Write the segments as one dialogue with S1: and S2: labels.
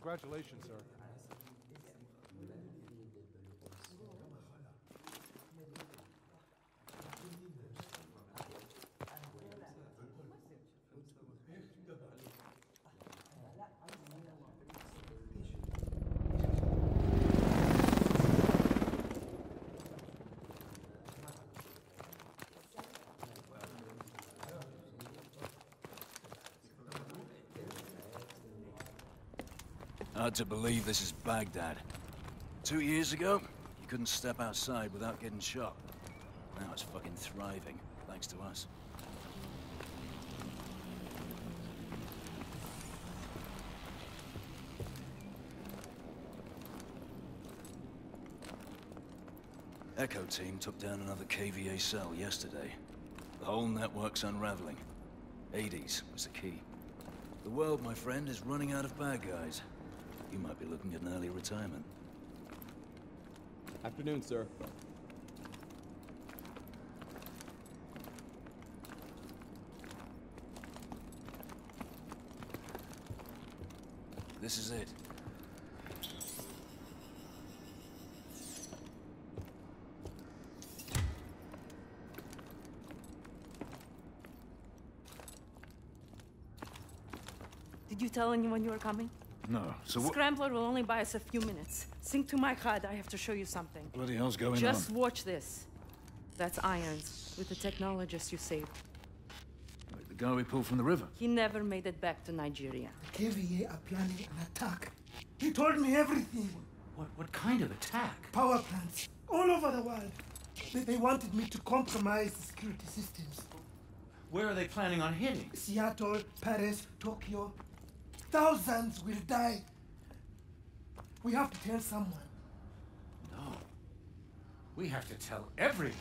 S1: Congratulations, sir.
S2: Hard to believe this is Baghdad. Two years ago, you couldn't step outside without getting shot. Now it's fucking thriving, thanks to us. Echo team took down another KVA cell yesterday. The whole network's unraveling. Hades was the key. The world, my friend, is running out of bad guys. You might be looking at an early retirement.
S3: Afternoon, sir.
S2: This is it.
S4: Did you tell anyone you were coming?
S2: No, so what
S4: Scrambler will only buy us a few minutes. Sync to my HUD, I have to show you something.
S2: bloody hell's going
S4: Just
S2: on?
S4: Just watch this. That's Irons, with the technologist you saved.
S2: Like the guy we pulled from the river.
S4: He never made it back to Nigeria.
S5: KVA are planning an attack. He told me everything.
S6: What, what kind of attack?
S5: Power plants all over the world. They, they wanted me to compromise the security systems.
S6: Where are they planning on hitting?
S5: Seattle, Paris, Tokyo. Thousands will die. We have to tell someone.
S6: No. We have to tell everyone.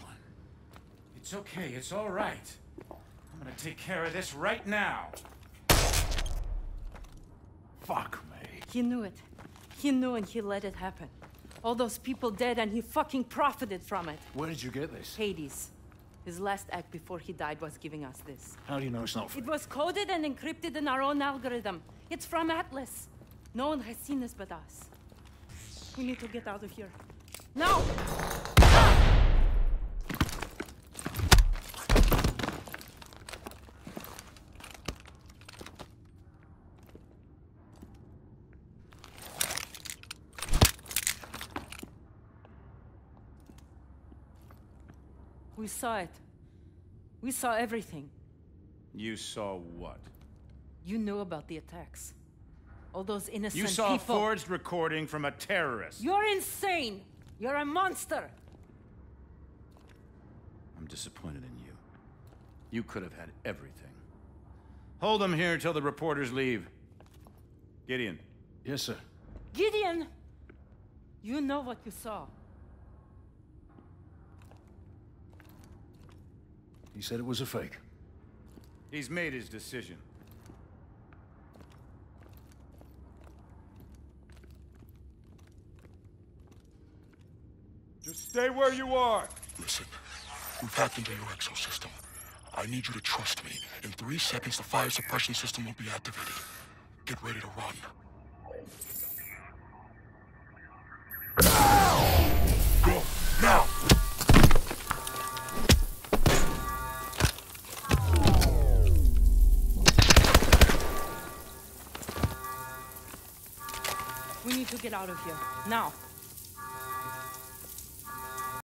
S6: It's okay, it's all right. I'm gonna take care of this right now.
S2: Fuck me.
S4: He knew it. He knew and he let it happen. All those people dead and he fucking profited from it.
S2: Where did you get this?
S4: Hades. His last act before he died was giving us this.
S2: How do you know it's not
S4: It was coded and encrypted in our own algorithm. It's from Atlas. No one has seen this but us. We need to get out of here. Now! We saw it. We saw everything.
S6: You saw what?
S4: You knew about the attacks. All those innocent
S6: You saw
S4: people.
S6: a forged recording from a terrorist.
S4: You're insane! You're a monster!
S6: I'm disappointed in you. You could have had everything. Hold them here till the reporters leave. Gideon,
S2: Yes, sir.
S4: Gideon! You know what you saw.
S2: He said it was a fake.
S6: he's made his decision.
S1: Just stay where you are.
S7: Listen, we've hacked into your exosystem. I need you to trust me. In three seconds, the fire suppression system will be activated. Get ready to run.
S4: We need to get out of here. Now.